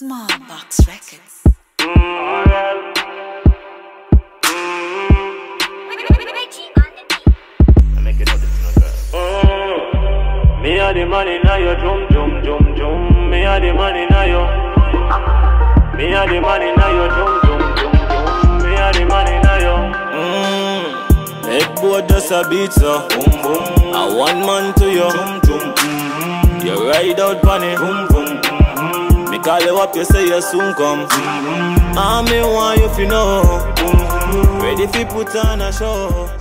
Small Box Records. Make it up, it's not Me and the money now yo chum chum chum chum. Me and the money now yo. Me and the money now yo chum chum chum chum. Me and the money now yo. Mm. Head boy just a beat so boom boom. A one man to you. Boom boom. Mm-hmm. You ride out pon it. Boom boom. Me call you up, you say you soon come. I me want you know. Ready fi put on a show.